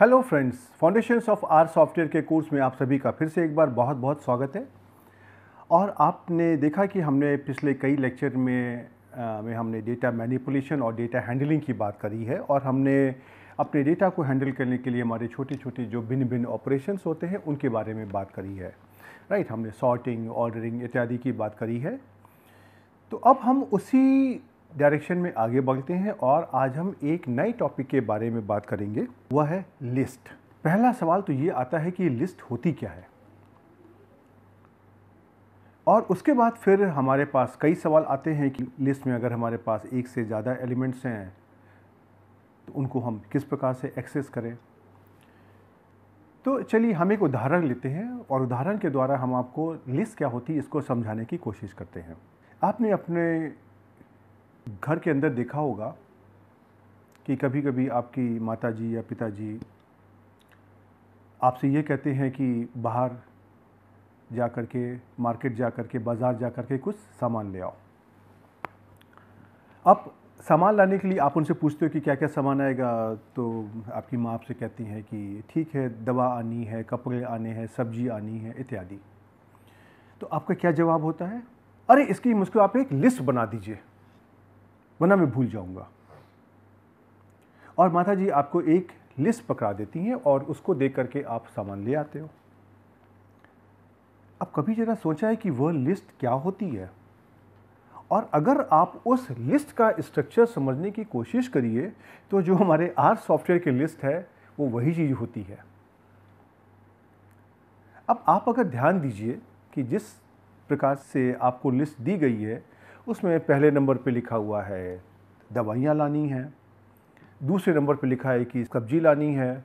Hello friends foundations of R software के course में आप सभी का फिर से एक बार बहुत बहुत स्वागत है। और आपने देखा कि हमने पिछले कई लेक्चर में आ, में हमने डेटा मैनिपुलेशन और डेटा हैंडलिंग की बात करी है और हमने अपने डेटा को हैंडल करने के लिए हमारे छोटे छोटे जो भिन्न भिन्न ऑपरेशंस होते हैं उनके बारे में बात करी है। राइट हमने सॉर्टिंग ऑर्डरिंग इत्यादि की बात करी है। तो अब हम उसी डायरेक्शन में आगे बढ़ते हैं और आज हम एक नए टॉपिक के बारे में बात करेंगे, वह है लिस्ट। पहला सवाल तो ये आता है कि लिस्ट होती क्या है? और उसके बाद फिर हमारे पास कई सवाल आते हैं कि लिस्ट में अगर हमारे पास एक से ज़्यादा एलिमेंट्स हैं तो उनको हम किस प्रकार से एक्सेस करें? तो चलिए हम एक उदाहरण लेते हैं और उदाहरण के द्वारा हम आपको लिस्ट क्या होती है इसको समझाने की कोशिश करते हैं। आपने अपने घर के अंदर देखा होगा कि कभी कभी आपकी माताजी या पिताजी आपसे ये कहते हैं कि बाहर जा कर के, मार्केट जा कर के, बाज़ार जा कर के कुछ सामान ले आओ। अब सामान लाने के लिए आप उनसे पूछते हो कि क्या क्या सामान आएगा तो आपकी माँ आपसे कहती हैं कि ठीक है, दवा आनी है, कपड़े आने हैं, सब्ज़ी आनी है, इत्यादि। तो आपका क्या जवाब होता है? अरे, इसकी मुझको आप एक लिस्ट बना दीजिए। वरना मैं भूल जाऊँगा। और माता जी आपको एक लिस्ट पकड़ा देती हैं और उसको देख करके आप सामान ले आते हो। अब कभी जरा सोचा है कि वह लिस्ट क्या होती है? और अगर आप उस लिस्ट का स्ट्रक्चर समझने की कोशिश करिए तो जो हमारे आर सॉफ्टवेयर की लिस्ट है, वो वही चीज़ होती है। अब आप अगर ध्यान दीजिए कि जिस प्रकार से आपको लिस्ट दी गई है उसमें पहले नंबर पे लिखा हुआ है, दवाइयाँ लानी हैं। दूसरे नंबर पे लिखा है कि सब्ज़ी लानी है।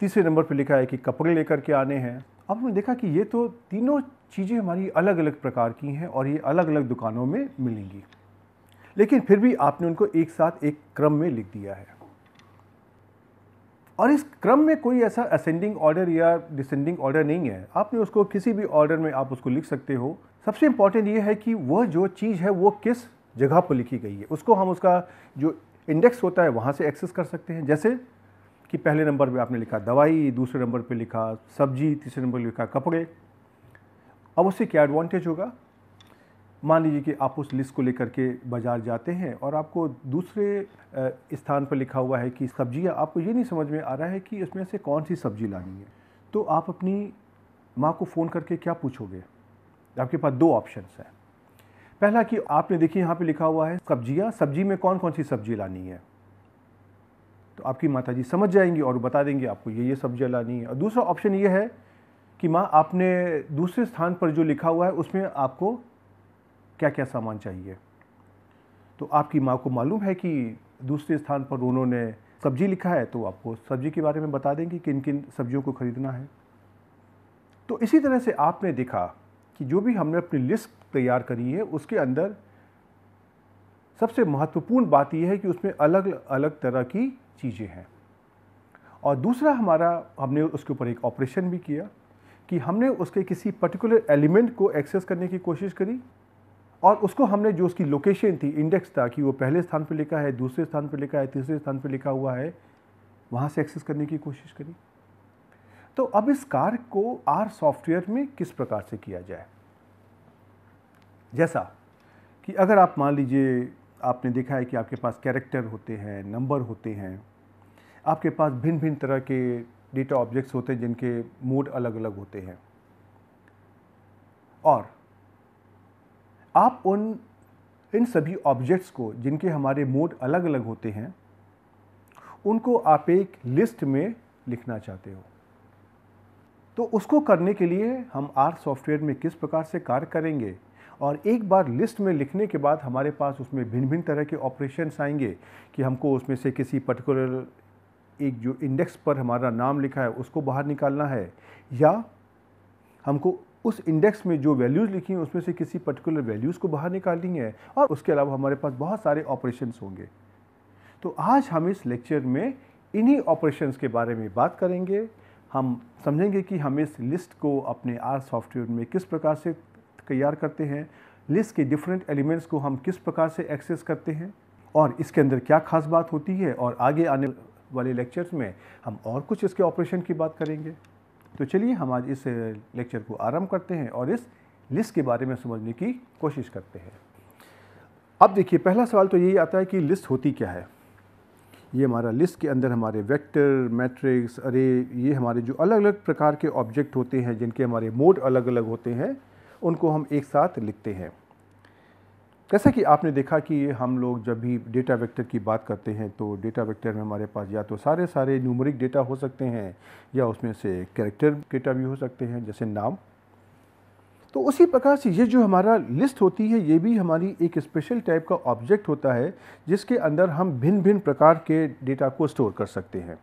तीसरे नंबर पे लिखा है कि कपड़े लेकर के आने हैं। अब हमने देखा कि ये तो तीनों चीज़ें हमारी अलग अलग प्रकार की हैं और ये अलग अलग दुकानों में मिलेंगी। लेकिन फिर भी आपने उनको एक साथ एक क्रम में लिख दिया है। और इस क्रम में कोई ऐसा असेंडिंग ऑर्डर या डिसेंडिंग ऑर्डर नहीं है। आपने उसको किसी भी ऑर्डर में आप उसको लिख सकते हो। सबसे इंपॉर्टेंट ये है कि वह जो चीज़ है, वो किस जगह पर लिखी गई है। उसको हम उसका जो इंडेक्स होता है, वहाँ से एक्सेस कर सकते हैं। जैसे कि पहले नंबर पे आपने लिखा दवाई, दूसरे नंबर पे लिखा सब्ज़ी, तीसरे नंबर पे लिखा कपड़े। अब उससे क्या एडवांटेज होगा? मान लीजिए कि आप उस लिस्ट को लेकर के बाज़ार जाते हैं और आपको दूसरे स्थान पर लिखा हुआ है कि सब्ज़ियाँ आपको ये नहीं समझ में आ रहा है कि इसमें से कौन सी सब्ज़ी लानी है। तो आप अपनी माँ को फ़ोन करके क्या पूछोगे? आपके पास दो ऑप्शन हैं। पहला कि आपने देखिए यहाँ पे लिखा हुआ है, सब्ज़ियाँ, सब्ज़ी में कौन कौन सी सब्ज़ी लानी है? तो आपकी माता जी समझ जाएँगी और बता देंगे आपको ये ये सब्ज़ियाँ लानी है। और दूसरा ऑप्शन ये है कि माँ, आपने दूसरे स्थान पर जो लिखा हुआ है, उसमें आपको क्या क्या सामान चाहिए? तो आपकी माँ को मालूम है कि दूसरे स्थान पर उन्होंने सब्ज़ी लिखा है तो आपको सब्ज़ी के बारे में बता देंगे किन किन सब्जियों को ख़रीदना है। तो इसी तरह से आपने देखा कि जो भी हमने अपनी लिस्ट तैयार करी है, उसके अंदर सबसे महत्वपूर्ण बात यह है कि उसमें अलग अलग तरह की चीज़ें हैं। और दूसरा हमारा, हमने उसके ऊपर एक ऑपरेशन भी किया कि हमने उसके किसी पर्टिकुलर एलिमेंट को एक्सेस करने की कोशिश करी और उसको हमने जो उसकी लोकेशन थी, इंडेक्स था कि वो पहले स्थान पर लिखा है, दूसरे स्थान पर लिखा है, तीसरे स्थान पर लिखा हुआ है, वहाँ से एक्सेस करने की कोशिश करी। तो अब इस कार्य को आर सॉफ्टवेयर में किस प्रकार से किया जाए? जैसा कि अगर आप मान लीजिए, आपने देखा है कि आपके पास कैरेक्टर होते हैं, नंबर होते हैं, आपके पास भिन्न भिन्न तरह के डेटा ऑब्जेक्ट्स होते हैं जिनके मोड अलग अलग होते हैं। और आप उन, इन सभी ऑब्जेक्ट्स को जिनके हमारे मोड अलग अलग होते हैं, उनको आप एक लिस्ट में लिखना चाहते हो। तो उसको करने के लिए हम आर सॉफ्टवेयर में किस प्रकार से कार्य करेंगे? और एक बार लिस्ट में लिखने के बाद हमारे पास उसमें भिन्न भिन्न तरह के ऑपरेशंस आएँगे कि हमको उसमें से किसी पर्टिकुलर एक जो इंडेक्स पर हमारा नाम लिखा है, उसको बाहर निकालना है। या हमको उस इंडेक्स में जो वैल्यूज़ लिखी हैं, उसमें से किसी पर्टिकुलर वैल्यूज़ को बाहर निकालनी है और उसके अलावा हमारे पास बहुत सारे ऑपरेशंस होंगे। तो आज हम इस लेक्चर में इन्हीं ऑपरेशंस के बारे में बात करेंगे। हम समझेंगे कि हम इस लिस्ट को अपने आर सॉफ्टवेयर में किस प्रकार से तैयार करते हैं लिस्ट के डिफरेंट एलिमेंट्स को हम किस प्रकार से एक्सेस करते हैं और इसके अंदर क्या खास बात होती है और आगे आने वाले लेक्चर्स में हम और कुछ इसके ऑपरेशन की बात करेंगे। तो चलिए हम आज इस लेक्चर को आरंभ करते हैं और इस लिस्ट के बारे में समझने की कोशिश करते हैं। अब देखिए, पहला सवाल तो यही आता है कि लिस्ट होती क्या है? ये हमारा लिस्ट के अंदर हमारे वेक्टर मैट्रिक्स अरे ये हमारे जो अलग अलग प्रकार के ऑब्जेक्ट होते हैं, जिनके हमारे मोड अलग अलग होते हैं, उनको हम एक साथ लिखते हैं। जैसा कि आपने देखा कि हम लोग जब भी डेटा वेक्टर की बात करते हैं तो डेटा वेक्टर में हमारे पास या तो सारे सारे न्यूमरिक डेटा हो सकते हैं, या उसमें से कैरेक्टर डेटा भी हो सकते हैं, जैसे नाम। तो उसी प्रकार से ये जो हमारा लिस्ट होती है, ये भी हमारी एक स्पेशल टाइप का ऑब्जेक्ट होता है, जिसके अंदर हम भिन्न भिन्न प्रकार के डेटा को स्टोर कर सकते हैं।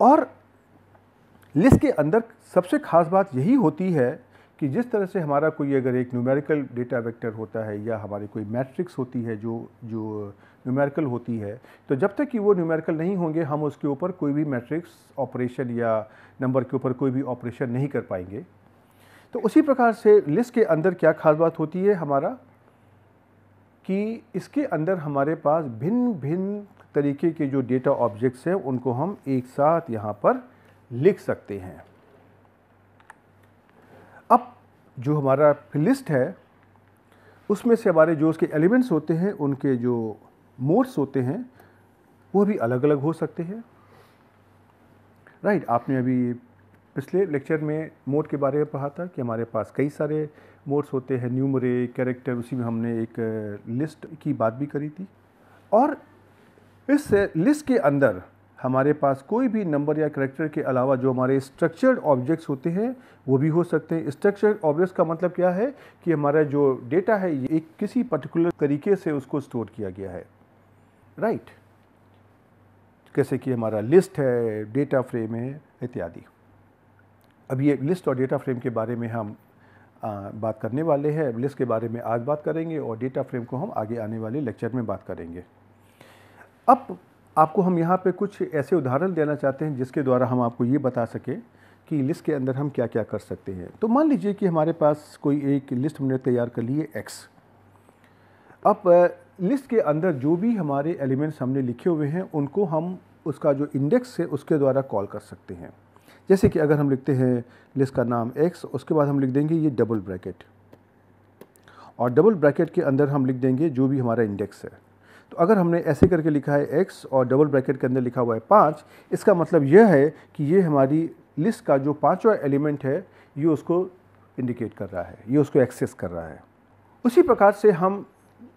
और लिस्ट के अंदर सबसे खास बात यही होती है कि जिस तरह से हमारा कोई अगर एक न्यूमेरिकल डेटा वेक्टर होता है या हमारी कोई मैट्रिक्स होती है जो जो न्यूमेरिकल होती है। तो जब तक कि वो न्यूमेरिकल नहीं होंगे, हम उसके ऊपर कोई भी मैट्रिक्स ऑपरेशन या नंबर के ऊपर कोई भी ऑपरेशन नहीं कर पाएँगे। तो उसी प्रकार से लिस्ट के अंदर क्या खास बात होती है हमारा? कि इसके अंदर हमारे पास भिन्न भिन्न तरीके के जो डेटा ऑब्जेक्ट्स हैं, उनको हम एक साथ यहाँ पर लिख सकते हैं। अब जो हमारा लिस्ट है, उसमें से हमारे जो उसके एलिमेंट्स होते हैं, उनके जो मोड्स होते हैं वो भी अलग अलग हो सकते हैं। राइट right, आपने अभी पिछले लेक्चर में मोड के बारे में पढ़ा था कि हमारे पास कई सारे मोड्स होते हैं न्यूमरे कैरेक्टर उसी में हमने एक लिस्ट की बात भी करी थी। और इस लिस्ट के अंदर हमारे पास कोई भी नंबर या करेक्टर के अलावा जो हमारे स्ट्रक्चर्ड ऑब्जेक्ट्स होते हैं वो भी हो सकते हैं। स्ट्रक्चर्ड ऑब्जेक्ट्स का मतलब क्या है कि हमारा जो डेटा है ये एक किसी पर्टिकुलर तरीके से उसको स्टोर किया गया है। राइट. कैसे कि हमारा लिस्ट है डेटा फ्रेम है इत्यादि। अब ये लिस्ट और डेटा फ्रेम के बारे में हम आ, बात करने वाले हैं। लिस्ट के बारे में आज बात करेंगे और डेटा फ्रेम को हम आगे आने वाले लेक्चर में बात करेंगे। अब आपको हम यहाँ पे कुछ ऐसे उदाहरण देना चाहते हैं जिसके द्वारा हम आपको ये बता सकें कि लिस्ट के अंदर हम क्या क्या कर सकते हैं। तो मान लीजिए कि हमारे पास कोई एक लिस्ट हमने तैयार कर ली है एक्स अब लिस्ट के अंदर जो भी हमारे एलिमेंट्स हमने लिखे हुए हैं, उनको हम उसका जो इंडेक्स है, उसके द्वारा कॉल कर सकते हैं। जैसे कि अगर हम लिखते हैं लिस्ट का नाम एक्स उसके बाद हम लिख देंगे ये डबल ब्रैकेट और डबल ब्रैकेट के अंदर हम लिख देंगे जो भी हमारा इंडेक्स है। तो अगर हमने ऐसे करके लिखा है एक्स और डबल ब्रैकेट के अंदर लिखा हुआ है पाँच, इसका मतलब यह है कि ये हमारी लिस्ट का जो पाँचवा एलिमेंट है, ये उसको इंडिकेट कर रहा है, ये उसको एक्सेस कर रहा है। उसी प्रकार से हम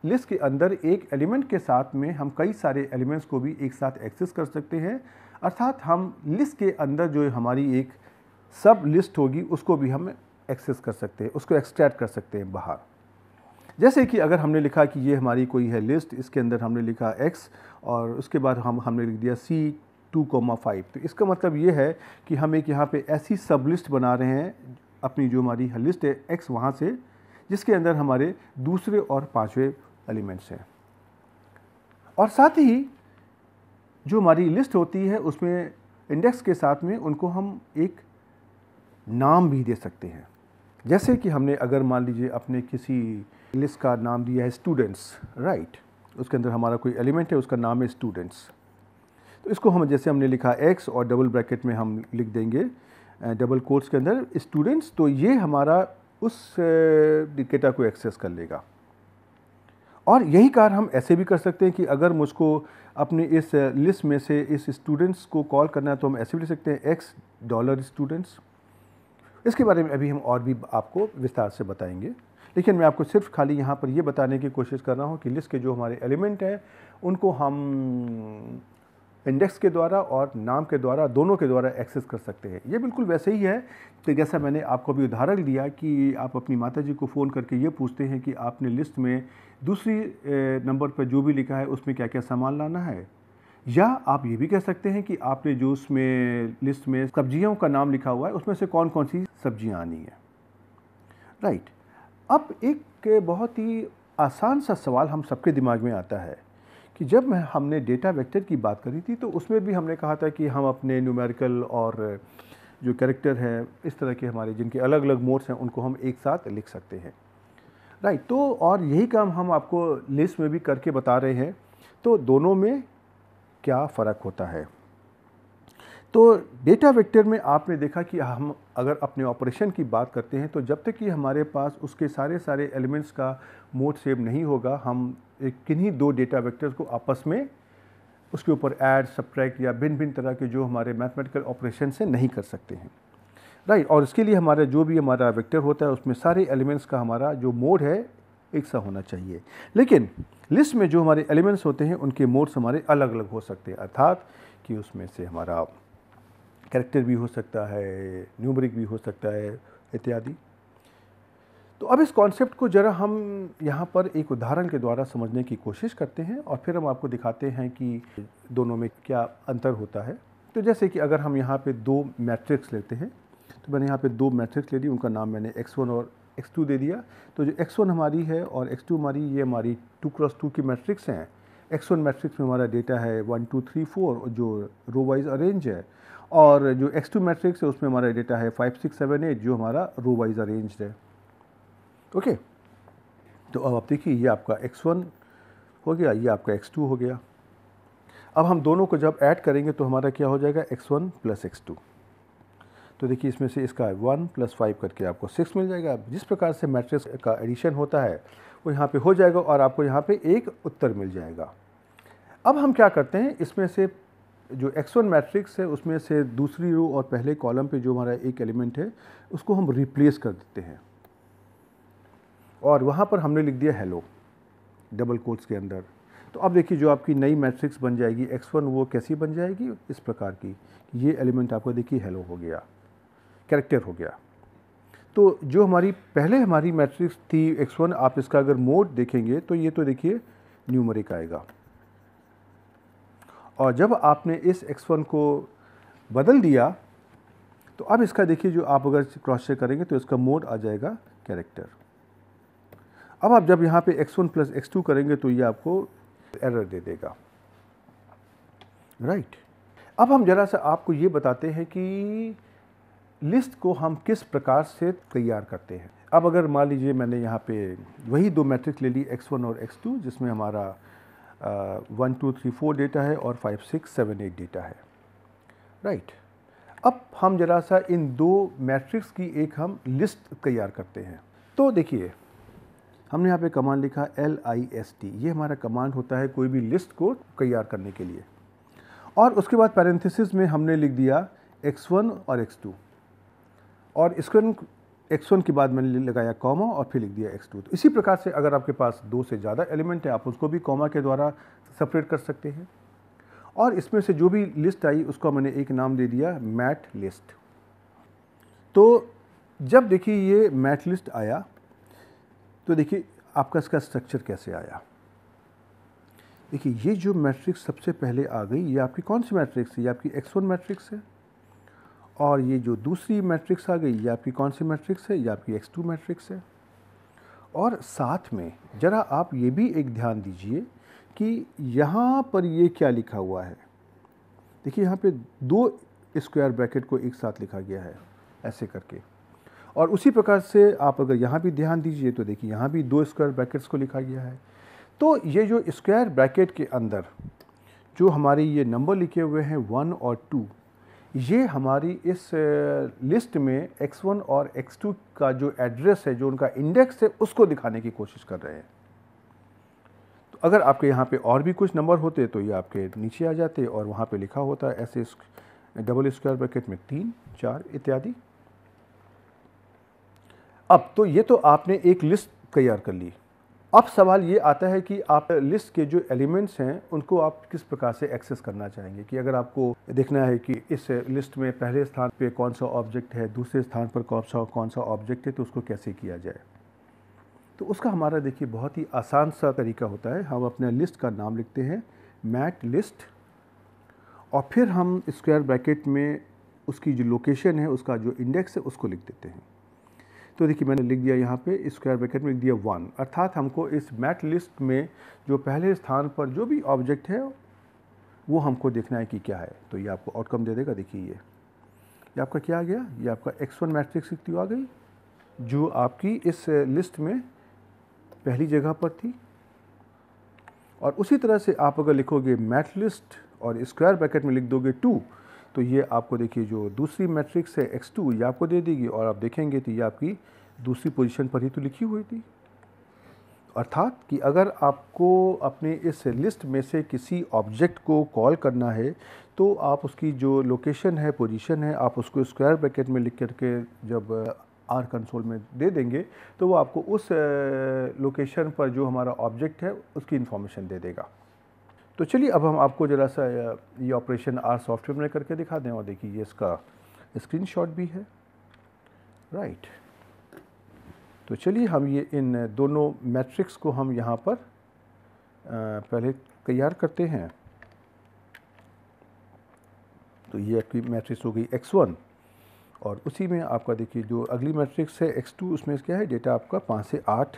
लिस्ट के अंदर एक एलिमेंट के साथ में हम कई सारे एलिमेंट्स को भी एक साथ एक्सेस कर सकते हैं। अर्थात हम लिस्ट के अंदर जो हमारी एक सब लिस्ट होगी, उसको भी हम एक्सेस कर सकते हैं, उसको एक्सट्रैक्ट कर सकते हैं बाहर। जैसे कि अगर हमने लिखा कि ये हमारी कोई है लिस्ट, इसके अंदर हमने लिखा एक्स और उसके बाद हम, हमने लिख दिया सी टू कोमा फाइव तो इसका मतलब ये है कि हम एक यहाँ पे ऐसी सब लिस्ट बना रहे हैं, अपनी जो हमारी लिस्ट है एक्स वहाँ से जिसके अंदर हमारे दूसरे और पाँचवें एलिमेंट्स हैं। और साथ ही जो हमारी लिस्ट होती है, उसमें इंडेक्स के साथ में उनको हम एक नाम भी दे सकते हैं। जैसे कि हमने अगर मान लीजिए अपने किसी लिस्ट का नाम दिया है स्टूडेंट्स राइट उसके अंदर हमारा कोई एलिमेंट है, उसका नाम है स्टूडेंट्स तो इसको हम जैसे हमने लिखा एक्स और डबल ब्रैकेट में हम लिख देंगे डबल कोर्स के अंदर स्टूडेंट्स तो ये हमारा उस डेटा को एक्सेस कर लेगा। और यही कार हम ऐसे भी कर सकते हैं कि अगर मुझको अपने इस लिस्ट में से इस स्टूडेंट्स को कॉल करना है तो हम ऐसे भी ले सकते हैं एक्स डॉलर स्टूडेंट्स इसके बारे में अभी हम और भी आपको विस्तार से बताएँगे। लेकिन मैं आपको सिर्फ़ खाली यहाँ पर यह बताने की कोशिश कर रहा हूँ कि लिस्ट के जो हमारे एलिमेंट हैं, उनको हम इंडेक्स के द्वारा और नाम के द्वारा, दोनों के द्वारा एक्सेस कर सकते हैं। ये बिल्कुल वैसे ही है तो जैसा मैंने आपको अभी उदाहरण दिया कि आप अपनी माता जी को फ़ोन करके ये पूछते हैं कि आपने लिस्ट में दूसरी नंबर पर जो भी लिखा है उसमें क्या क्या सामान लाना है। या आप ये भी कह सकते हैं कि आपने जो उसमें लिस्ट में सब्जियों का नाम लिखा हुआ है उसमें से कौन कौन सी सब्ज़ियाँ आनी है। राइट। अब एक बहुत ही आसान सा सवाल हम सबके दिमाग में आता है। कि जब मैं हमने डेटा वेक्टर की बात करी थी तो उसमें भी हमने कहा था कि हम अपने न्यूमेरिकल और जो कैरेक्टर हैं, इस तरह के हमारे जिनके अलग अलग मोड्स हैं, उनको हम एक साथ लिख सकते हैं। राइट तो और यही काम हम आपको लिस्ट में भी करके बता रहे हैं। तो दोनों में क्या फ़र्क होता है? तो डेटा वेक्टर में आपने देखा कि हम अगर अपने ऑपरेशन की बात करते हैं तो जब तक कि हमारे पास उसके सारे सारे एलिमेंट्स का मोड सेव नहीं होगा, हम किन्हीं दो डेटा वेक्टर्स को आपस में उसके ऊपर ऐड सब्ट्रैक्ट या भिन्न भिन्न तरह के जो हमारे मैथमेटिकल ऑपरेशन से नहीं कर सकते हैं। राइट और इसके लिए हमारा जो भी हमारा वेक्टर होता है, उसमें सारे एलिमेंट्स का हमारा जो मोड है, एक सा होना चाहिए। लेकिन लिस्ट में जो हमारे एलिमेंट्स होते हैं, उनके मोड्स हमारे अलग अलग हो सकते हैं, अर्थात कि उसमें से हमारा कैरेक्टर भी हो सकता है न्यूमरिक भी हो सकता है, इत्यादि। तो अब इस कॉन्सेप्ट को ज़रा हम यहाँ पर एक उदाहरण के द्वारा समझने की कोशिश करते हैं और फिर हम आपको दिखाते हैं कि दोनों में क्या अंतर होता है। तो जैसे कि अगर हम यहाँ पे दो मैट्रिक्स लेते हैं तो मैंने यहाँ पे दो मैट्रिक्स ले ली, उनका नाम मैंने x1 और x2 दे दिया। तो जो x1 हमारी है और x2 हमारी, ये हमारी टू क्रॉस टू की मैट्रिक्स हैं। X1 मैट्रिक्स में हमारा डेटा है वन टू थ्री फोर जो रो वाइज अरेंज है। और जो x2 मैट्रिक्स है, उसमें हमारा डेटा है फाइव सिक्स सेवन एट जो हमारा रो वाइज अरेंज है। ओके तो अब आप देखिए, ये आपका x1 हो गया, ये आपका x2 हो गया। अब हम दोनों को जब ऐड करेंगे तो हमारा क्या हो जाएगा? X1 प्लस एक्स टू तो देखिए, इसमें से इसका वन प्लस फाइव करके आपको सिक्स मिल जाएगा। जिस प्रकार से मैट्रिक्स का एडिशन होता है, वो यहाँ पे हो जाएगा और आपको यहाँ पे एक उत्तर मिल जाएगा। अब हम क्या करते हैं? इसमें से जो x1 मैट्रिक्स है, उसमें से दूसरी रो और पहले कॉलम पे जो हमारा एक एलिमेंट है, उसको हम रिप्लेस कर देते हैं। और वहाँ पर हमने लिख दिया हेलो डबल कोट्स के अंदर। तो अब देखिए, जो आपकी नई मैट्रिक्स बन जाएगी x1 वो कैसी बन जाएगी? इस प्रकार की। ये एलिमेंट आपको देखिए हेलो हो गया कैरेक्टर हो गया। तो जो हमारी, पहले हमारी मैट्रिक्स थी x1 आप इसका अगर मोड देखेंगे तो ये तो देखिए न्यूमरिक आएगा। और जब आपने इस x1 को बदल दिया तो अब इसका देखिए जो आप अगर क्रॉस चेक करेंगे तो इसका मोड आ जाएगा कैरेक्टर अब आप जब यहाँ पे x1 प्लस एक्स टू करेंगे तो ये आपको एरर दे देगा. Right right. अब हम ज़रा सा आपको ये बताते हैं कि लिस्ट को हम किस प्रकार से तैयार करते हैं. अब अगर मान लीजिए मैंने यहाँ पे वही दो मैट्रिक्स ले ली x1 और x2 जिसमें हमारा one two three four data है और five six seven eight data है। राइट. अब हम ज़रा सा इन दो मैट्रिक्स की एक हम लिस्ट तैयार करते हैं। तो देखिए, हमने यहाँ पे कमांड लिखा एल आई एस टी ये हमारा कमांड होता है कोई भी लिस्ट को तैयार करने के लिए। और उसके बाद पैरेंथिसिस में हमने लिख दिया एक्स वन और एक्स टू और इसको एक्स वन के बाद मैंने लगाया कॉमा और फिर लिख दिया एक्स टू तो इसी प्रकार से अगर आपके पास दो से ज़्यादा एलिमेंट है, आप उसको भी कॉमा के द्वारा सेपरेट कर सकते हैं। और इसमें से जो भी लिस्ट आई, उसको मैंने एक नाम दे दिया मैट लिस्ट तो जब देखिए ये मैट लिस्ट आया तो देखिए आपका इसका स्ट्रक्चर कैसे आया। देखिए, ये जो मैट्रिक्स सबसे पहले आ गई, ये आपकी कौन सी मैट्रिक्स है? ये आपकी एक्स वन मैट्रिक्स है? और ये जो दूसरी मैट्रिक्स आ गई, ये आपकी कौन सी मैट्रिक्स है? ये आपकी एक्स टू मैट्रिक्स है। और साथ में ज़रा आप ये भी एक ध्यान दीजिए कि यहाँ पर ये क्या लिखा हुआ है? देखिए, यहाँ पे दो स्क्वायर ब्रैकेट को एक साथ लिखा गया है, ऐसे करके। और उसी प्रकार से आप अगर यहाँ भी ध्यान दीजिए तो देखिए, यहाँ भी दो स्क्वायर ब्रैकेट्स को लिखा गया है। तो ये जो स्क्वायर ब्रैकेट के अंदर जो हमारे ये नंबर लिखे हुए हैं, वन और टू ये हमारी इस लिस्ट में x1 और x2 का जो एड्रेस है, जो उनका इंडेक्स है, उसको दिखाने की कोशिश कर रहे हैं। तो अगर आपके यहाँ पे और भी कुछ नंबर होते तो ये आपके नीचे आ जाते और वहाँ पे लिखा होता ऐसे डबल स्क्वायर ब्रैकेट में तीन, चार इत्यादि। अब तो ये तो आपने एक लिस्ट तैयार कर ली। अब सवाल ये आता है कि आप लिस्ट के जो एलिमेंट्स हैं, उनको आप किस प्रकार से एक्सेस करना चाहेंगे? कि अगर आपको देखना है कि इस लिस्ट में पहले स्थान पे कौन सा ऑब्जेक्ट है, दूसरे स्थान पर कौन सा कौन सा ऑब्जेक्ट है तो उसको कैसे किया जाए? तो उसका हमारा देखिए बहुत ही आसान सा तरीका होता है। हम अपने लिस्ट का नाम लिखते हैं मैट लिस्ट और फिर हम स्क्वायर ब्रैकेट में उसकी जो लोकेशन है, उसका जो इंडेक्स है, उसको लिख देते हैं। तो देखिए मैंने लिख दिया यहाँ पे स्क्वायर ब्रैकेट में लिख दिया वन अर्थात हमको इस मैट लिस्ट में जो पहले स्थान पर जो भी ऑब्जेक्ट है, वो हमको देखना है कि क्या है। तो ये आपको आउटकम दे देगा। देखिए ये। ये आपका क्या आ गया? ये आपका एक्स वन मैट्रिक्स की आ गई, जो आपकी इस लिस्ट में पहली जगह पर थी। और उसी तरह से आप अगर लिखोगे मैट लिस्ट और स्क्वायर ब्रैकेट में लिख दोगे टू तो ये आपको देखिए जो दूसरी मैट्रिक्स है एक्स टू ये आपको दे देगी और आप देखेंगे तो ये आपकी दूसरी पोजीशन पर ही तो लिखी हुई थी। अर्थात कि अगर आपको अपने इस लिस्ट में से किसी ऑब्जेक्ट को कॉल करना है तो आप उसकी जो लोकेशन है पोजीशन है, आप उसको स्क्वायर ब्रैकेट में लिख करके जब आर कंसोल में दे देंगे तो वो आपको उस लोकेशन पर जो हमारा ऑब्जेक्ट है, उसकी इन्फॉर्मेशन दे देगा। तो चलिए अब हम आपको ज़रा सा ये ऑपरेशन आर सॉफ्टवेयर में करके दिखा दें और देखिए ये इसका स्क्रीनशॉट भी है। राइट। तो चलिए हम ये इन दोनों मैट्रिक्स को हम यहाँ पर पहले तैयार करते हैं। तो ये आपकी मैट्रिक्स हो गई एक्स वन और उसी में आपका देखिए जो अगली मैट्रिक्स है एक्स टू, उसमें क्या है, डेटा आपका पाँच से आठ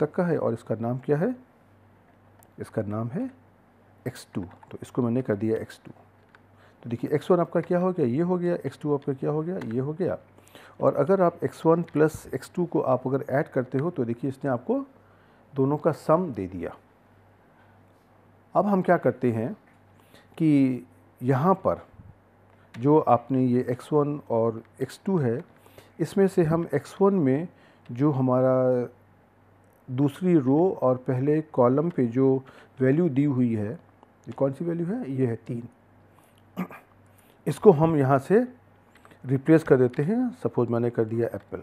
तक का है और इसका नाम क्या है? इसका नाम है एक्स टू तो इसको मैंने कर दिया एक्स टू तो देखिए एक्स वन आपका क्या हो गया? ये हो गया एक्स टू आपका क्या हो गया? ये हो गया। और अगर आप x one plus x two को आप अगर ऐड करते हो तो देखिए, इसने आपको दोनों का सम दे दिया। अब हम क्या करते हैं कि यहाँ पर जो आपने ये x1 और x2 है, इसमें से हम x1 में जो हमारा दूसरी रो और पहले कॉलम पे जो वैल्यू दी हुई है ये कौन सी वैल्यू है? ये है तीन। इसको हम यहाँ से रिप्लेस कर देते हैं। सपोज़ मैंने कर दिया एप्पल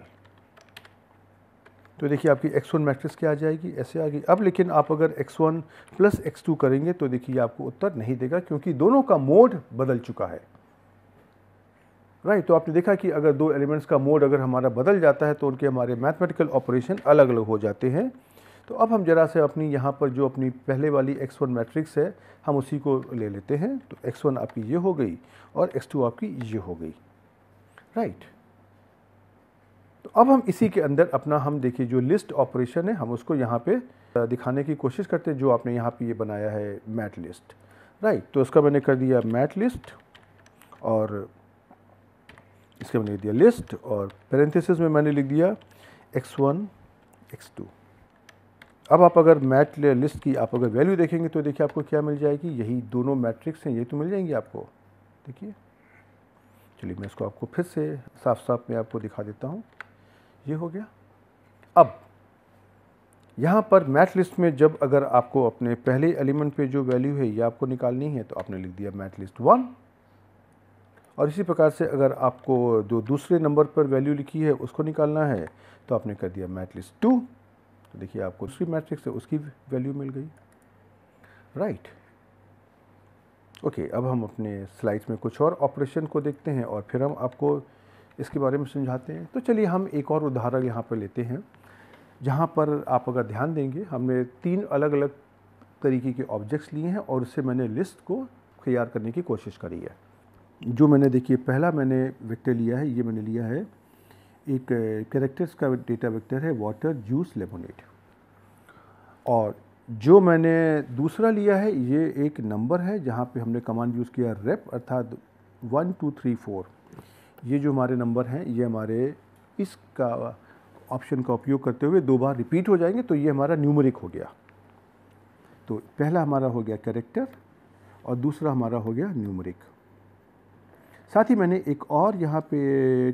तो देखिए आपकी एक्स वन मैट्रिक्स क्या आ जाएगी? ऐसे आ गई। अब लेकिन आप अगर x one plus x two करेंगे तो देखिए आपको उत्तर नहीं देगा क्योंकि दोनों का मोड बदल चुका है। राइट तो आपने देखा कि अगर दो एलिमेंट्स का मोड अगर हमारा बदल जाता है तो उनके हमारे मैथमेटिकल ऑपरेशन अलग अलग हो जाते हैं। तो अब हम जरा से अपनी यहाँ पर जो अपनी पहले वाली x1 मैट्रिक्स है, हम उसी को ले लेते हैं। तो x1 आपकी ये हो गई और x2 आपकी ये हो गई। राइट तो अब हम इसी के अंदर अपना हम देखिए जो लिस्ट ऑपरेशन है, हम उसको यहाँ पे दिखाने की कोशिश करते हैं, जो आपने यहाँ पे ये बनाया है मैट लिस्ट राइट तो उसका मैंने कर दिया मैट लिस्ट और इसके मैंने दिया लिस्ट और पेरेंथेसिस में मैंने लिख दिया x1 x2 अब आप अगर मैट लिस्ट की आप अगर वैल्यू देखेंगे तो देखिए आपको क्या मिल जाएगी? यही दोनों मैट्रिक्स हैं, यही तो मिल जाएँगी आपको। देखिए। चलिए मैं इसको आपको फिर से साफ़ साफ़ मैं आपको दिखा देता हूँ। ये हो गया। अब यहाँ पर मैट लिस्ट में जब अगर आपको अपने पहले एलिमेंट पे जो वैल्यू है, ये आपको निकालनी है तो आपने लिख दिया मैट लिस्ट वन और इसी प्रकार से अगर आपको जो दूसरे नंबर पर वैल्यू लिखी है, उसको निकालना है तो आपने कर दिया मैट लिस्ट टू तो देखिए आपको दूसरी मैट्रिक्स है उसकी वैल्यू मिल गई। राइट ओके अब हम अपने स्लाइड्स में कुछ और ऑपरेशन को देखते हैं और फिर हम आपको इसके बारे में समझाते हैं। तो चलिए हम एक और उदाहरण यहाँ पर लेते हैं, जहाँ पर आप अगर ध्यान देंगे, हमने तीन अलग अलग तरीके के ऑब्जेक्ट्स लिए हैं और उससे मैंने लिस्ट को तैयार करने की कोशिश करी है। जो मैंने देखिए, पहला मैंने वेक्टर लिया है, ये मैंने लिया है एक कैरेक्टर्स का डेटा वेक्टर है वाटर जूस लेमोनेड और जो मैंने दूसरा लिया है, ये एक नंबर है, जहाँ पे हमने कमांड यूज़ किया रेप अर्थात वन टू थ्री फोर ये जो हमारे नंबर हैं, ये हमारे इसका ऑप्शन का उपयोग करते हुए दो बार रिपीट हो जाएँगे तो ये हमारा न्यूमरिक हो गया. तो पहला हमारा हो गया कैरेक्टर और दूसरा हमारा हो गया न्यूमरिक साथ ही मैंने एक और यहाँ पे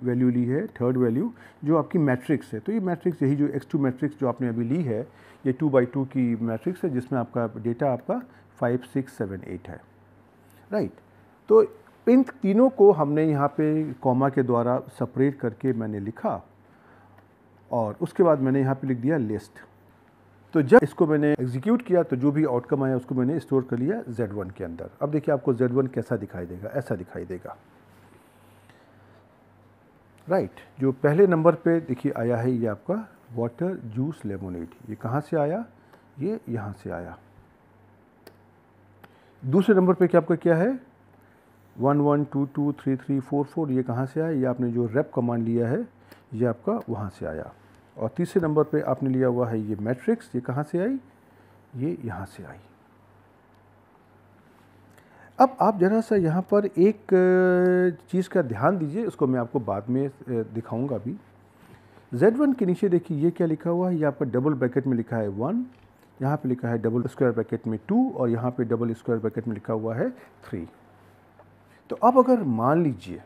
वैल्यू ली है थर्ड वैल्यू जो आपकी मैट्रिक्स है। तो ये मैट्रिक्स यही जो एक्स टू मैट्रिक्स जो आपने अभी ली है, ये टू बाई टू की मैट्रिक्स है, जिसमें आपका डेटा आपका फाइव सिक्स सेवन एट है। राइट तो इन तीनों को हमने यहाँ पे कॉमा के द्वारा सेपरेट करके मैंने लिखा, और उसके बाद मैंने यहाँ पे लिख दिया लिस्ट तो जब इसको मैंने एग्जीक्यूट किया तो जो भी आउटकम आया, उसको मैंने स्टोर कर लिया Z1 के अंदर। अब देखिए आपको Z1 कैसा दिखाई देगा, ऐसा दिखाई देगा। राइट right, जो पहले नंबर पे देखिए आया है ये आपका वाटर जूस लेमोनेड ये कहाँ से आया? ये यहाँ से आया। दूसरे नंबर पे क्या आपका क्या है? One one two two three three four four ये कहाँ से आया? ये आपने जो रेप कमांड लिया है ये आपका वहाँ से आया। और तीसरे नंबर पे आपने लिया हुआ है ये मैट्रिक्स ये कहाँ से आई? ये यहाँ से आई। अब आप ज़रा सा यहाँ पर एक चीज़ का ध्यान दीजिए, उसको मैं आपको बाद में दिखाऊँगा अभी। Z1 के नीचे देखिए, ये क्या लिखा हुआ है? यहाँ पर डबल ब्रैकेट में लिखा है वन, यहाँ पे लिखा है डबल स्क्वायर ब्रैकेट में टू और यहाँ पे डबल स्क्वायर ब्रैकेट में लिखा हुआ है थ्री तो अब अगर मान लीजिए,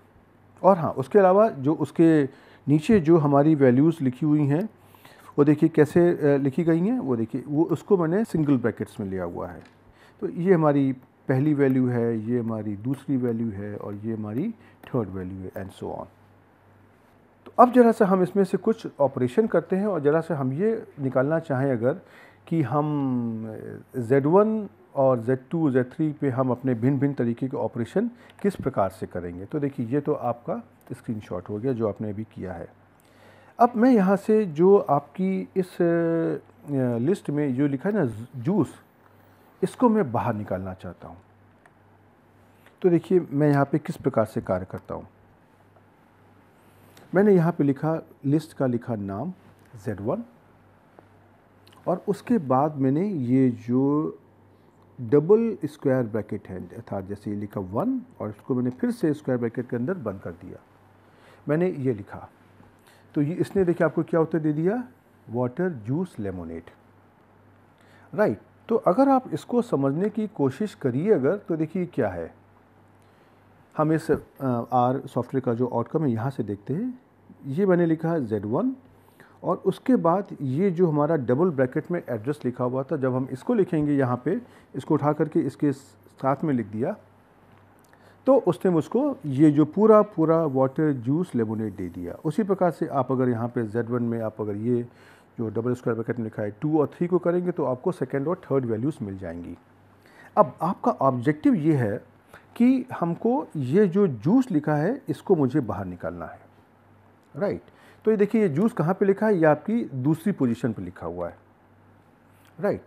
और हाँ उसके अलावा जो उसके नीचे जो हमारी वैल्यूज़ लिखी हुई हैं, वो देखिए कैसे लिखी गई हैं? वो देखिए, वो उसको मैंने सिंगल ब्रैकेट्स में लिया हुआ है। तो ये हमारी पहली वैल्यू है ये हमारी दूसरी वैल्यू है और ये हमारी थर्ड वैल्यू है एंड सो ऑन तो अब ज़रा सा हम इसमें से कुछ ऑपरेशन करते हैं और ज़रा सा हम ये निकालना चाहें अगर कि हम Z1 और Z2, Z3 पे हम अपने भिन्न भिन्न तरीके के ऑपरेशन किस प्रकार से करेंगे? तो देखिए ये तो आपका स्क्रीनशॉट हो गया जो आपने अभी किया है। अब मैं यहाँ से जो आपकी इस लिस्ट में जो लिखा है ना जूस इसको मैं बाहर निकालना चाहता हूँ। तो देखिए, मैं यहाँ पे किस प्रकार से कार्य करता हूँ? मैंने यहाँ पे लिखा, लिस्ट का लिखा नाम Z1 और उसके बाद मैंने ये जो डबल स्क्वायर ब्रैकेट है, अर्थात जैसे ये लिखा वन और इसको मैंने फिर से स्क्वायर ब्रैकेट के अंदर बंद कर दिया। मैंने ये लिखा। तो ये, इसने देखिए आपको क्या उत्तर दे दिया? वाटर जूस लेमोनेट राइट तो अगर आप इसको समझने की कोशिश करिए अगर तो देखिए क्या है। हम इस आर सॉफ्टवेयर का जो आउटकम है, यहाँ से देखते हैं। ये मैंने लिखा है जेड वन और उसके बाद ये जो हमारा डबल ब्रैकेट में एड्रेस लिखा हुआ था, जब हम इसको लिखेंगे यहाँ पे, इसको उठा करके इसके साथ में लिख दिया तो उसने मुझको ये जो पूरा पूरा वाटर जूस लेमोनेट दे दिया। उसी प्रकार से आप अगर यहाँ पे Z1 में आप अगर ये जो डबल स्क्वायर ब्रैकेट में लिखा है टू और थ्री को करेंगे तो आपको सेकेंड और थर्ड वैल्यूज़ मिल जाएँगी। अब आपका ऑब्जेक्टिव ये है कि हमको ये जो जूस लिखा है, इसको मुझे बाहर निकालना है। Right right. तो ये देखिए, ये जूस कहाँ पे लिखा है? ये आपकी दूसरी पोजीशन पे लिखा हुआ है। राइट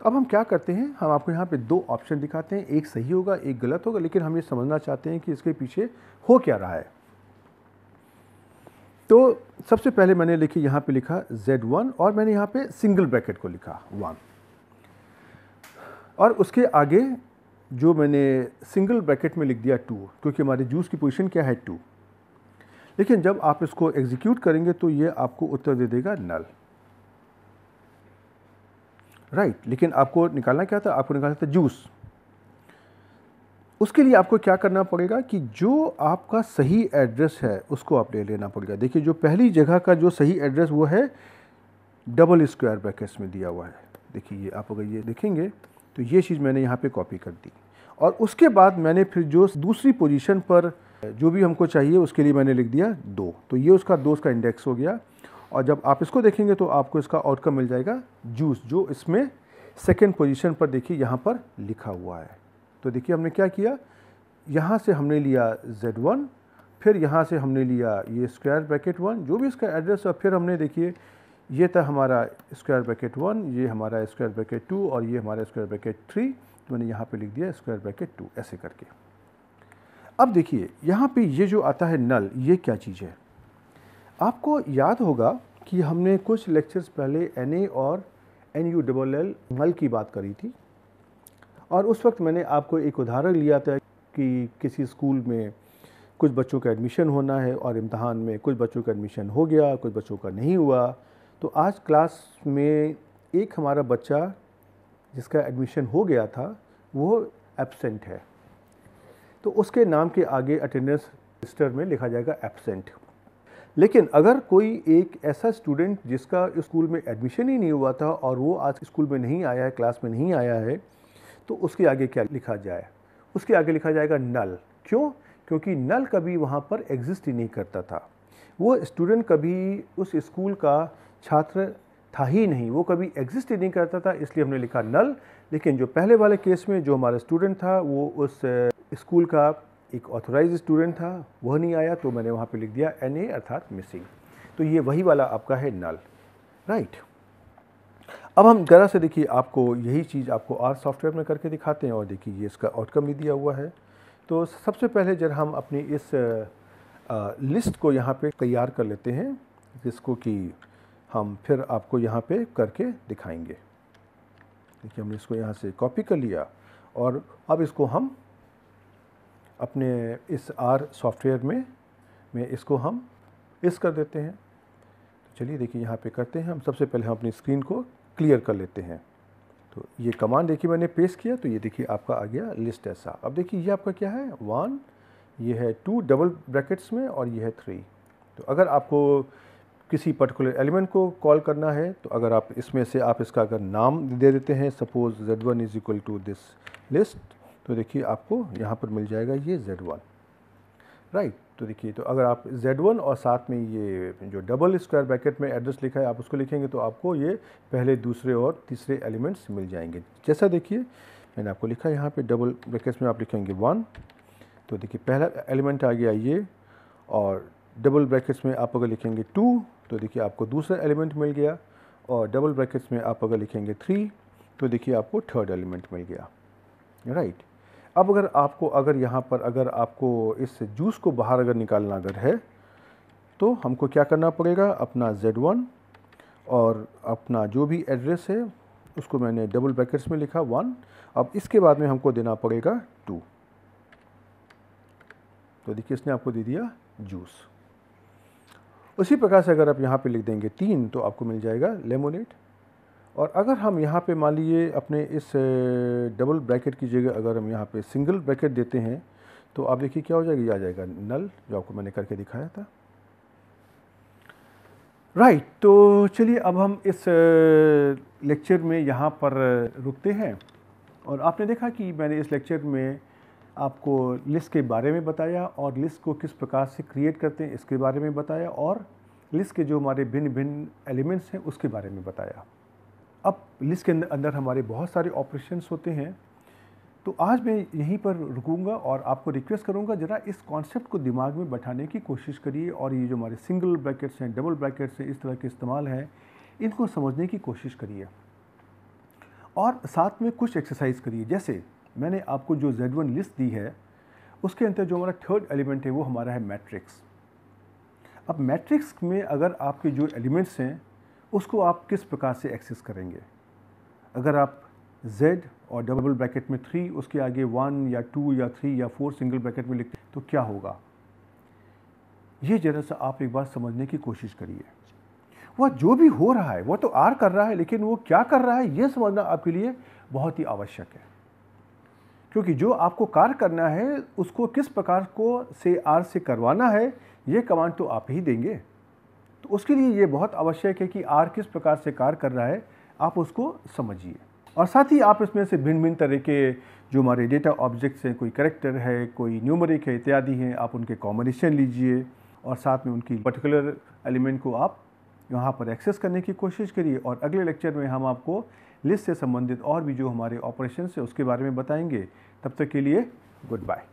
तो अब हम क्या करते हैं? हम आपको यहाँ पे दो ऑप्शन दिखाते हैं। एक सही होगा, एक गलत होगा, लेकिन हम ये समझना चाहते हैं कि इसके पीछे हो क्या रहा है। तो सबसे पहले मैंने लिखी यहाँ पे लिखा Z1 और मैंने यहाँ पे सिंगल ब्रैकेट को लिखा वन और उसके आगे जो मैंने सिंगल ब्रैकेट में लिख दिया टू क्योंकि हमारे जूस की पोजीशन क्या है टू लेकिन जब आप इसको एग्जीक्यूट करेंगे तो ये आपको उत्तर दे देगा नल राइट right, लेकिन आपको निकालना क्या था? आपको निकालना था जूस उसके लिए आपको क्या करना पड़ेगा कि जो आपका सही एड्रेस है, उसको आप ले लेना पड़ेगा। देखिए, जो पहली जगह का जो सही एड्रेस वो है, डबल स्क्वायर ब्रैकेट्स में दिया हुआ है। देखिए, ये आप अगर ये देखेंगे तो ये चीज़ मैंने यहाँ पे कॉपी कर दी। और उसके बाद मैंने फिर जो दूसरी पोजीशन पर, जो भी हमको चाहिए, उसके लिए मैंने लिख दिया दो। तो ये उसका दो का इंडेक्स हो गया। और जब आप इसको देखेंगे तो आपको इसका आउटकम मिल जाएगा जूस, जो इसमें सेकेंड पोजिशन पर देखिए, यहाँ पर लिखा हुआ है। तो देखिए हमने क्या किया? यहाँ से हमने लिया Z1 फिर यहाँ से हमने लिया ये स्क्वायर ब्रैकेट वन जो भी इसका एड्रेस है, फिर हमने देखिए, ये था हमारा स्क्वायर ब्रैकेट वन ये हमारा स्क्वायर ब्रैकेट टू और ये हमारा स्क्वायर ब्रैकेट थ्री तो मैंने यहाँ पे लिख दिया स्क्वायर ब्रैकेट टू ऐसे करके। अब देखिए, यहाँ पे ये जो आता है नल ये क्या चीज़ है? आपको याद होगा कि हमने कुछ लेक्चर्स पहले एन और N U double L null की बात करी थी। और उस वक्त मैंने आपको एक उदाहरण लिया था कि किसी स्कूल में कुछ बच्चों का एडमिशन होना है और इम्तहान में कुछ बच्चों का एडमिशन हो गया, कुछ बच्चों का नहीं हुआ। तो आज क्लास में एक हमारा बच्चा जिसका एडमिशन हो गया था, वो एबसेंट है। तो उसके नाम के आगे अटेंडेंस रजिस्टर में लिखा जाएगा एबसेंट लेकिन अगर कोई एक ऐसा स्टूडेंट जिसका स्कूल में एडमिशन ही नहीं हुआ था और वो आज स्कूल में नहीं आया है क्लास में नहीं आया है तो उसके आगे क्या लिखा जाए? उसके आगे लिखा जाएगा नल। क्यों? क्योंकि नल कभी वहाँ पर एग्जिस्ट ही नहीं करता था। वो स्टूडेंट कभी उस स्कूल का छात्र था ही नहीं। वो कभी एग्जिस्ट ही नहीं करता था, इसलिए हमने लिखा नल। लेकिन जो पहले वाले केस में जो हमारा स्टूडेंट था, वो उस स्कूल का एक ऑथोराइज स्टूडेंट था। वह नहीं आया तो मैंने वहाँ पे लिख दिया एन ए अर्थात मिसिंग तो ये वही वाला आपका है नल। राइट अब हम ज़रा से देखिए, आपको यही चीज़ आपको आर सॉफ्टवेयर में करके दिखाते हैं और देखिए, ये इसका आउटकम भी दिया हुआ है। तो सबसे पहले जब हम अपनी इस लिस्ट को यहाँ पे तैयार कर लेते हैं, जिसको कि हम फिर आपको यहाँ पे करके दिखाएँगे। देखिए, हमने इसको यहाँ से कॉपी कर लिया और अब इसको हम अपने इस आर सॉफ्टवेयर में में इसको हम इस कर देते हैं। तो चलिए देखिए, यहाँ पे करते हैं हम। सबसे पहले हम अपनी स्क्रीन को क्लियर कर लेते हैं। तो ये कमांड देखिए मैंने पेस्ट किया तो ये देखिए आपका आ गया लिस्ट ऐसा। अब देखिए ये आपका क्या है? वन ये है टू डबल ब्रैकेट्स में और ये है थ्री तो अगर आपको किसी पर्टिकुलर एलिमेंट को कॉल करना है तो अगर आप इसमें से आप इसका अगर नाम दे देते हैं suppose Z one is equal to this list तो देखिए आपको यहाँ पर मिल जाएगा ये जेड वन राइट तो देखिए तो अगर आप z1 और साथ में ये जो डबल स्क्वायर ब्रैकेट में एड्रेस लिखा है, आप उसको लिखेंगे तो आपको ये पहले, दूसरे और तीसरे एलिमेंट्स मिल जाएँगे। जैसा देखिए, मैंने आपको लिखा है यहाँ पे डबल ब्रैकेट्स में आप लिखेंगे वन तो देखिए, पहला एलिमेंट आ गया ये और डबल ब्रैकेट्स में आप अगर लिखेंगे टू तो देखिए आपको दूसरा एलिमेंट मिल गया और डबल ब्रैकेट्स में आप अगर लिखेंगे थ्री तो देखिए आपको थर्ड एलिमेंट मिल गया। राइट अब अगर आपको, अगर यहाँ पर, अगर आपको इस जूस को बाहर अगर निकालना अगर है तो हमको क्या करना पड़ेगा? अपना Z1 और अपना जो भी एड्रेस है, उसको मैंने डबल ब्रैकेट्स में लिखा वन अब इसके बाद में हमको देना पड़ेगा टू तो देखिए, इसने आपको दे दिया जूस। उसी प्रकार से अगर आप यहाँ पे लिख देंगे तीन तो आपको मिल जाएगा लेमोनेट और अगर हम यहाँ पे मान लीजिए अपने इस डबल ब्रैकेट की जगह अगर हम यहाँ पे सिंगल ब्रैकेट देते हैं तो आप देखिए क्या हो जाएगा ये आ जाएगा नल जो आपको मैंने करके दिखाया था। राइट right, तो चलिए अब हम इस लेक्चर में यहाँ पर रुकते हैं। और आपने देखा कि मैंने इस लेक्चर में आपको लिस्ट के बारे में बताया और लिस्ट को किस प्रकार से क्रिएट करते हैं इसके बारे में बताया और लिस्ट के जो हमारे भिन्न भिन्न एलिमेंट्स हैं उसके बारे में बताया। अब लिस्ट के अंदर हमारे बहुत सारे ऑपरेशंस होते हैं। तो आज मैं यहीं पर रुकूँगा और आपको रिक्वेस्ट करूँगा ज़रा इस कॉन्सेप्ट को दिमाग में बैठाने की कोशिश करिए और ये जो हमारे सिंगल ब्रैकेट्स हैं डबल ब्रैकेट्स हैं, इस तरह के इस्तेमाल हैं, इनको समझने की कोशिश करिए। और साथ में कुछ एक्सरसाइज करिए। जैसे मैंने आपको जो Z1 लिस्ट दी है, उसके अंदर जो हमारा थर्ड एलिमेंट है, वो हमारा है मैट्रिक्स अब मैट्रिक्स में अगर आपके जो एलिमेंट्स हैं उसको आप किस प्रकार से एक्सेस करेंगे? अगर आप Z और डबल ब्रैकेट में थ्री उसके आगे वन या टू या थ्री या फोर सिंगल ब्रैकेट में लिखते तो क्या होगा? ये जरा सा आप एक बार समझने की कोशिश करिए। वह जो भी हो रहा है, वह तो आर कर रहा है, लेकिन वो क्या कर रहा है, ये समझना आपके लिए बहुत ही आवश्यक है। क्योंकि जो आपको कार्य करना है, उसको किस प्रकार को से आर से करवाना है, ये कमांड तो आप ही देंगे। तो उसके लिए ये बहुत आवश्यक है कि आर किस प्रकार से कार्य कर रहा है, आप उसको समझिए। और साथ ही आप इसमें से भिन्न भिन्न तरह के जो हमारे डेटा ऑब्जेक्ट्स हैं, कोई करेक्टर है, कोई न्यूमरिक है, इत्यादि हैं, आप उनके कॉम्बिनेशन लीजिए और साथ में उनकी पर्टिकुलर एलिमेंट को आप यहाँ पर एक्सेस करने की कोशिश करिए। और अगले लेक्चर में हम आपको लिस्ट से संबंधित और भी जो हमारे ऑपरेशन है, उसके बारे में बताएँगे। तब तक के लिए गुड बाय